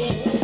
Josh.